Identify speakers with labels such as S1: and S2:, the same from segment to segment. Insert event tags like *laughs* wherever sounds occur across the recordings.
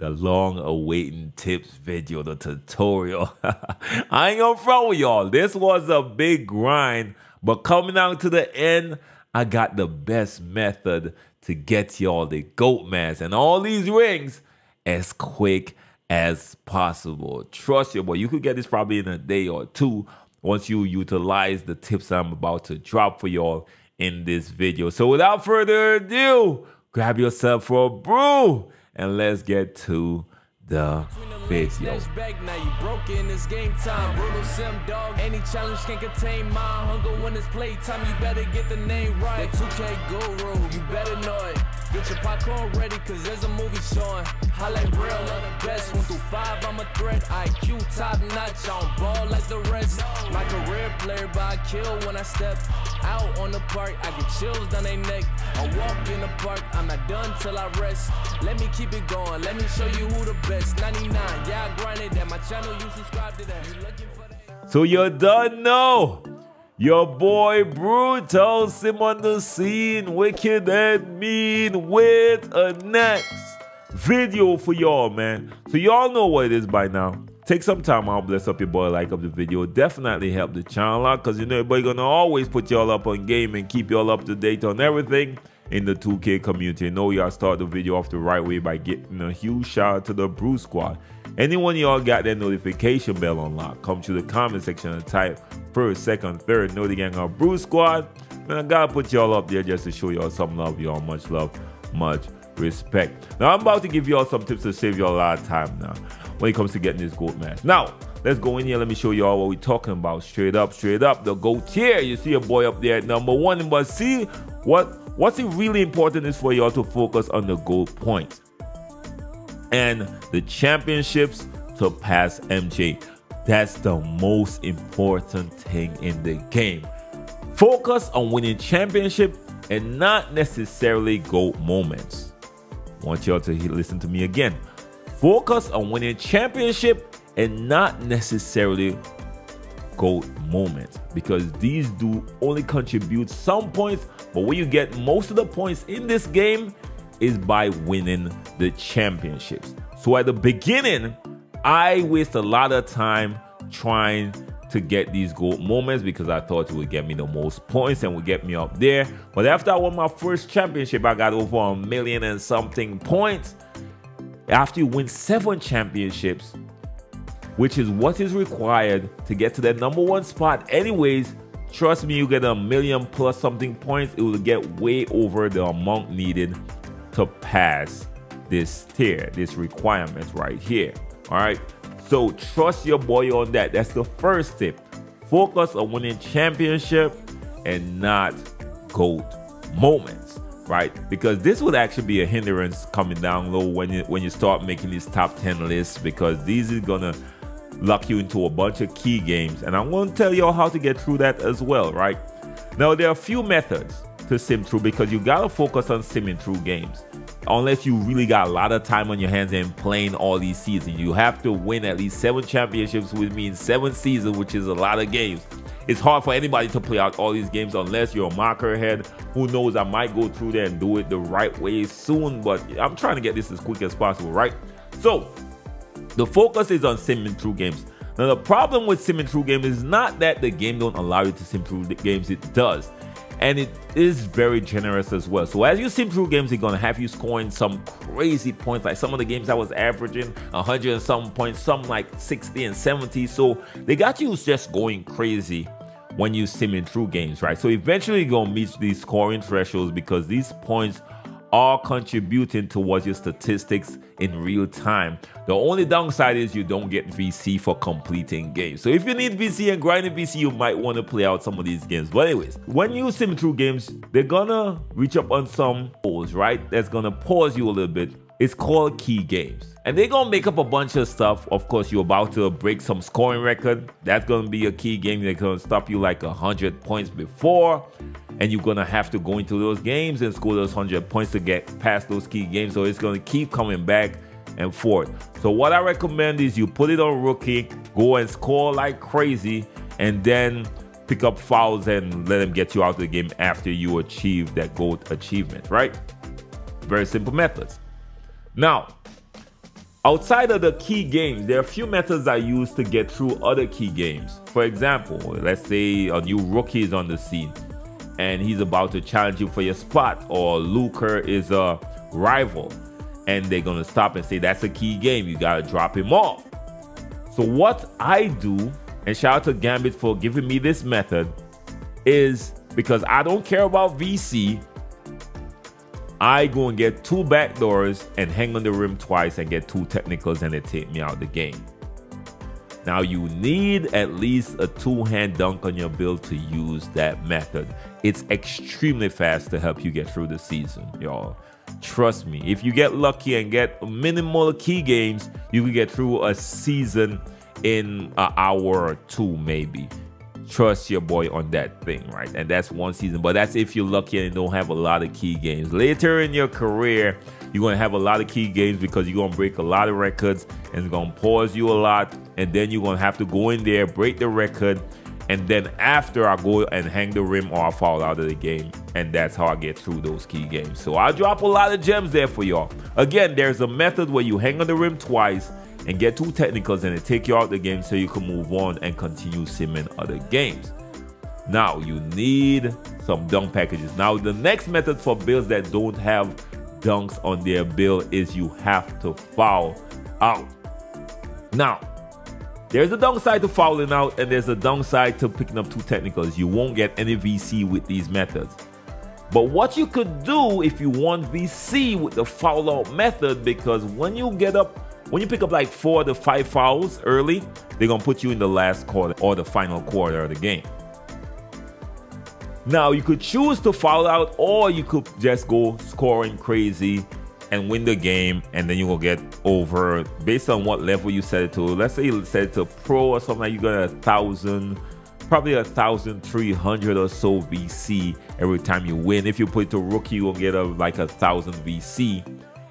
S1: the long awaiting tips video, the tutorial. *laughs* I ain't gonna front with y'all. This was a big grind, but coming out to the end, I got the best method to get y'all the goat mask and all these rings as quick as possible. Trust your boy, you could get this probably in a day or two once you utilize the tips I'm about to drop for y'all in this video. So without further ado, grab yourself for a brew and let's get to the video. Now you broke in this game time. Brutal sim dog. Any challenge can contain my hunger when it's playtime. You better get the name right. 2K guru, you better know it. Get your popcorn ready, cause there's a movie showing. Highlight reel the best. One through five, I'm a threat. IQ top notch, ball like the rest. Player, I kill when I step out on the park. I get chills down their neck. I walk in the park, I'm not done till I rest. Let me keep it going, let me show you who the best. 99, yeah, I grinded that. My channel, you subscribe to that? So you're done now. Your boy Brutal Sim on the scene, wicked and mean with a next video for y'all, man. So y'all know what it is by now. Take some time out, bless up your boy, like up the video. Definitely help the channel out because you know everybody gonna always put y'all up on game and keep y'all up to date on everything in the 2K community. You know y'all start the video off the right way by getting a huge shout out to the Brute Squad. Anyone y'all got that notification bell unlocked, come to the comment section and type first, second, third, know the gang of Brute Squad. Man, I gotta put y'all up there just to show y'all some love, y'all. Much love, much respect. Now I'm about to give y'all some tips to save y'all a lot of time now when it comes to getting this goat mask. Now, let's go in here. Let me show y'all what we're talking about. Straight up, straight up. The goat here. You see a boy up there at number one. But see what what's really important is for y'all to focus on the gold points and the championships to pass MJ. That's the most important thing in the game. Focus on winning championship and not necessarily gold moments. Want y'all to listen to me again. Focus on winning championship and not necessarily gold moments because these do only contribute some points, but when you get most of the points in this game is by winning the championships. So at the beginning, I waste a lot of time trying to get these gold moments because I thought it would get me the most points and would get me up there. But after I won my first championship, I got over a million and something points. After you win seven championships, which is what is required to get to that number one spot, anyways, trust me, you get a million plus something points, it will get way over the amount needed to pass this tier, this requirement right here. All right. So trust your boy on that. That's the first tip. Focus on winning championship and not gold moments, right? Because this would actually be a hindrance coming down low when you when you start making these top 10 lists because these is gonna lock you into a bunch of key games. And I'm gonna tell y'all how to get through that as well, right? Now there are a few methods to sim through because you gotta focus on simming through games unless you really got a lot of time on your hands and playing all these seasons. You have to win at least seven championships, which means seven seasons, which is a lot of games. It's hard for anybody to play out all these games unless you're a marker head. Who knows? I might go through there and do it the right way soon, but I'm trying to get this as quick as possible, right? So, the focus is on simming through games. Now, the problem with simming through games is not that the game don't allow you to sim through the games, it does and it is very generous as well. So as you sim through games, it's gonna have you scoring some crazy points. Like some of the games I was averaging 100 and some points, some like 60 and 70. So they got you just going crazy when you simming through games, right? So eventually you're gonna meet these scoring thresholds because these points are contributing towards your statistics in real time. The only downside is you don't get VC for completing games. So if you need VC and grinding VC, you might want to play out some of these games. But anyways, when you sim through games, they're gonna reach up on some holes, right? That's gonna pause you a little bit. It's called key games. And they're gonna make up a bunch of stuff. Of course, you're about to break some scoring record. That's gonna be a key game. They're gonna stop you like 100 points before and you're gonna have to go into those games and score those 100 points to get past those key games. So it's gonna keep coming back and forth. So what I recommend is you put it on rookie, go and score like crazy, and then pick up fouls and let them get you out of the game after you achieve that gold achievement, right? Very simple methods. Now, Outside of the key games, there are a few methods I use to get through other key games. For example, let's say a new rookie is on the scene and he's about to challenge you for your spot, or Luker is a rival and they're gonna stop and say that's a key game, you gotta drop him off. So, what I do, and shout out to Gambit for giving me this method, is because I don't care about VC, I go and get two backdoors and hang on the rim twice and get two technicals and they take me out the game. Now you need at least a two-hand dunk on your build to use that method. It's extremely fast to help you get through the season, y'all. Trust me, if you get lucky and get minimal key games, you can get through a season in an hour or two, maybe trust your boy on that thing, right? And that's one season, but that's if you're lucky and don't have a lot of key games. Later in your career, you're gonna have a lot of key games because you're gonna break a lot of records and it's gonna pause you a lot, and then you're gonna have to go in there, break the record, and then after I go and hang the rim or I fall out of the game, and that's how I get through those key games. So I drop a lot of gems there for y'all. Again, there's a method where you hang on the rim twice and get two technicals and it take you out the game so you can move on and continue simming other games. Now you need some dunk packages. Now the next method for builds that don't have dunks on their build is you have to foul out. Now, there's a downside to fouling out and there's a downside to picking up two technicals. You won't get any VC with these methods. But what you could do if you want VC with the foul out method, because when you get up when you pick up like four to five fouls early, they're gonna put you in the last quarter or the final quarter of the game. Now you could choose to foul out, or you could just go scoring crazy and win the game, and then you will get over based on what level you set it to. Let's say you set it to pro or something like you got a thousand, probably a thousand three hundred or so VC every time you win. If you put it to rookie, you'll get a like a thousand VC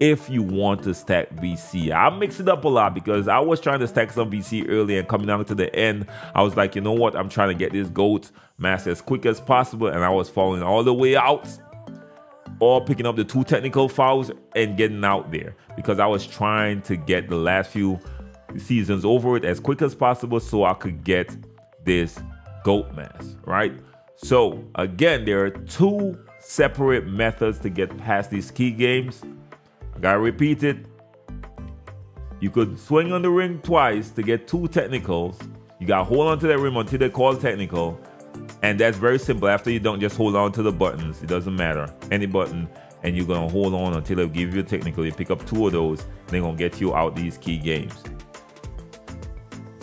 S1: if you want to stack VC. I mix it up a lot because I was trying to stack some VC early and coming down to the end, I was like, you know what? I'm trying to get this GOAT mask as quick as possible, and I was falling all the way out or picking up the two technical fouls and getting out there because I was trying to get the last few seasons over it as quick as possible so I could get this GOAT mask, right? So again, there are two separate methods to get past these key games. Gotta repeat it. You could swing on the ring twice to get two technicals. You gotta hold on to that rim until they call technical. And that's very simple. After you don't just hold on to the buttons, it doesn't matter. Any button, and you're gonna hold on until they give you a technical. You pick up two of those, they're gonna get you out these key games.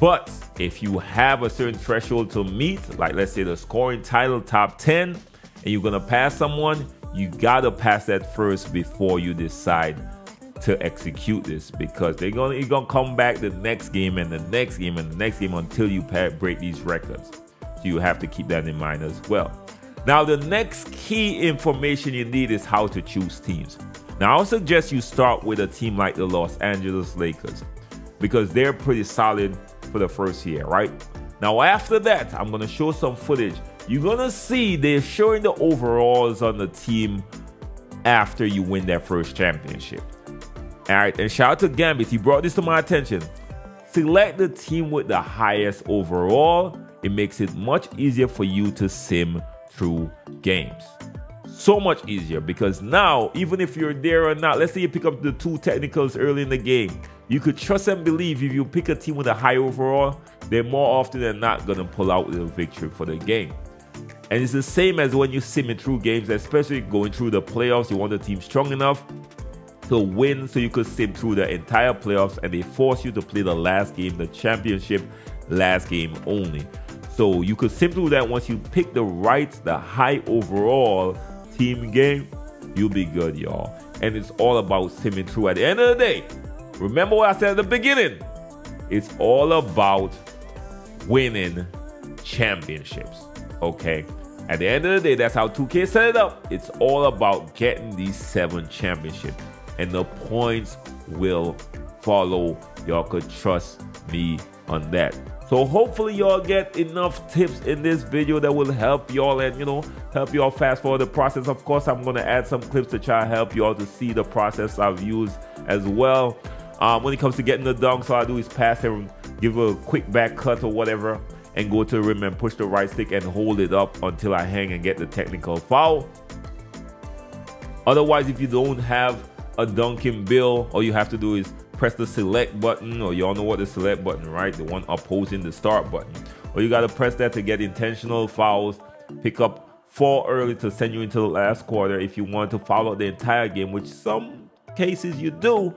S1: But if you have a certain threshold to meet, like let's say the scoring title top 10, and you're gonna pass someone, you gotta pass that first before you decide to execute this because they're gonna you're gonna come back the next game and the next game and the next game until you break these records. So you have to keep that in mind as well. Now the next key information you need is how to choose teams. Now I suggest you start with a team like the Los Angeles Lakers because they're pretty solid for the first year, right? Now after that, I'm gonna show some footage you're gonna see they're showing the overalls on the team after you win that first championship. All right, and shout out to Gambit, he brought this to my attention. Select the team with the highest overall. It makes it much easier for you to sim through games. So much easier because now, even if you're there or not, let's say you pick up the two technicals early in the game, you could trust and believe if you pick a team with a high overall, they're more often than not gonna pull out the victory for the game. And it's the same as when you sim through games, especially going through the playoffs. You want the team strong enough to win so you could sim through the entire playoffs and they force you to play the last game, the championship last game only. So you could sim through that once you pick the right, the high overall team game, you'll be good, y'all. And it's all about simming through. At the end of the day, remember what I said at the beginning. It's all about winning championships. Okay. At the end of the day, that's how 2K set it up. It's all about getting these seven championships, and the points will follow. Y'all could trust me on that. So hopefully y'all get enough tips in this video that will help y'all and you know help y'all fast forward the process. Of course, I'm gonna add some clips to try help y'all to see the process I've used as well. Um, when it comes to getting the dunk, all I do is pass and give a quick back cut or whatever, and go to the rim and push the right stick and hold it up until I hang and get the technical foul. Otherwise, if you don't have a dunking bill, all you have to do is press the select button, or y'all know what the select button, right? The one opposing the start button. Or you gotta press that to get intentional fouls, pick up four early to send you into the last quarter if you want to follow the entire game, which some cases you do.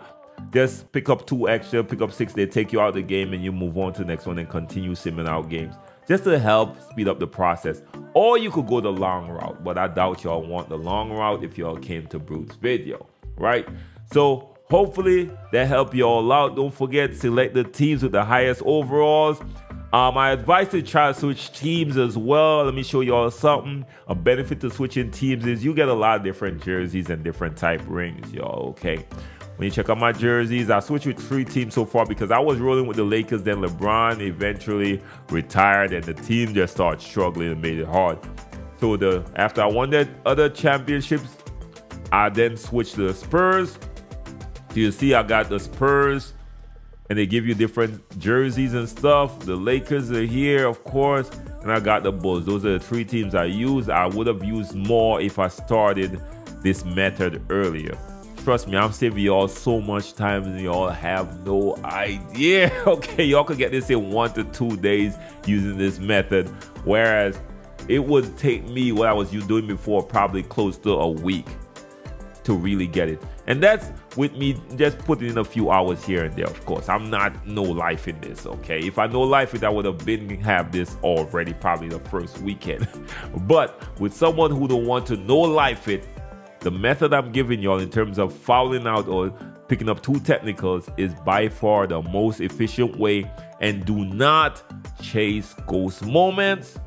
S1: Just pick up two extra, pick up six, they take you out of the game and you move on to the next one and continue simming out games. Just to help speed up the process. Or you could go the long route, but I doubt y'all want the long route if y'all came to Brute's video, right? So hopefully that helped you all out. Don't forget, select the teams with the highest overalls. Um, I advise to try to switch teams as well. Let me show you all something. A benefit to switching teams is you get a lot of different jerseys and different type rings, y'all. Okay. When you check out my jerseys, I switched with three teams so far because I was rolling with the Lakers. Then LeBron eventually retired, and the team just started struggling and made it hard. So the after I won that other championships, I then switched to the Spurs. So you see, I got the Spurs, and they give you different jerseys and stuff. The Lakers are here, of course, and I got the Bulls. Those are the three teams I use. I would have used more if I started this method earlier. Trust me, I'm saving y'all so much time and y'all have no idea. *laughs* Okay, y'all could get this in one to two days using this method, whereas it would take me what I was you doing before probably close to a week to really get it. And that's with me just putting in a few hours here and there, of course. I'm not no life in this, okay? If I know life it, I would have been have this already probably the first weekend. *laughs* but with someone who don't want to know life it, the method I'm giving y'all in terms of fouling out or picking up two technicals is by far the most efficient way. And do not chase ghost moments.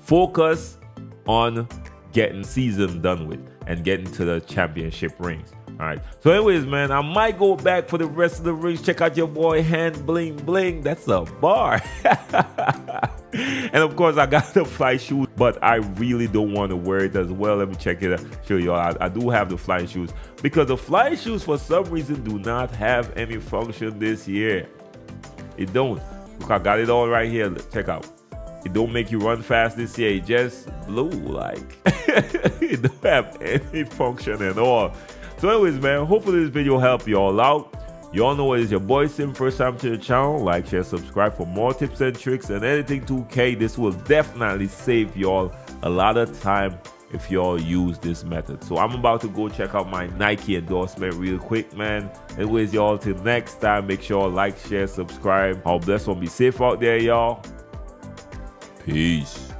S1: Focus on getting season done with and getting to the championship rings. All right. So, anyways, man, I might go back for the rest of the rings. Check out your boy Hand Bling Bling. That's a bar. *laughs* and of course, I got *laughs* the fly shoes, but I really don't want to wear it as well. Let me check it out. Show y'all. I, I do have the fly shoes because the fly shoes, for some reason, do not have any function this year. It don't. Look, I got it all right here. Check out. It don't make you run fast this year. It just blue like *laughs* it don't have any function at all. So anyways, man, hopefully this video helped y'all out. Y'all know it is your boy Sim. First time to the channel. Like, share, subscribe for more tips and tricks and anything 2K. This will definitely save y'all a lot of time if y'all use this method. So I'm about to go check out my Nike endorsement real quick, man. Anyways, y'all, till next time, make sure like, share, subscribe. All bless one. Be safe out there, y'all. Peace.